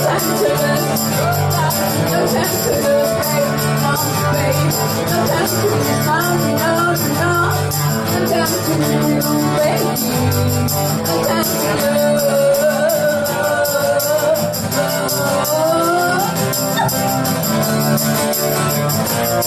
time to lose, no time to babe, your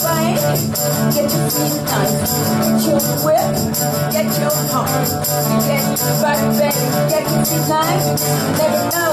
bike, get your feet done, get your whip, get your heart. get your bike, baby, get your feet done. Never know,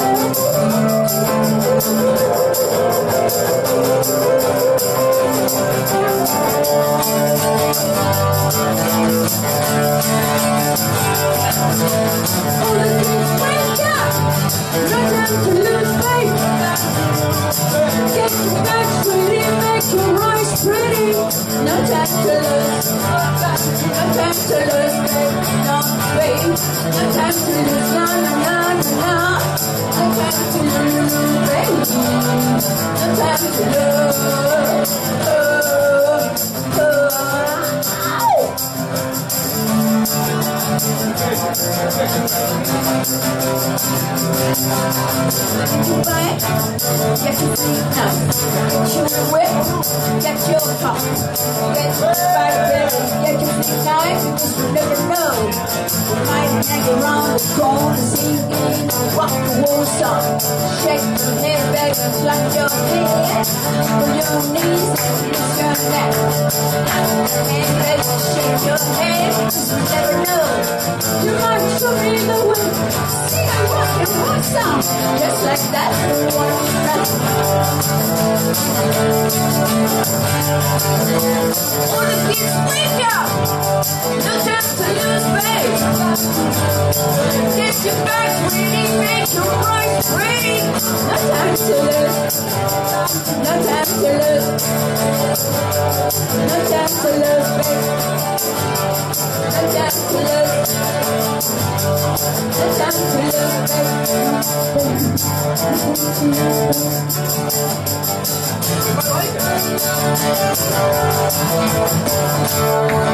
get your car, get your bike, baby, get your feet tight, because you never know. You around the corner singing a rock and roll song. Shake your head, baby, clap your hands, on your knees and lift your neck. Hand, baby, shake your head, you never know. You might show me the way, sing a rock and roll song, just like that. All the kids Get your. No time to lose. No time to lose. No time to lose. No time to lose. No time to lose, babe.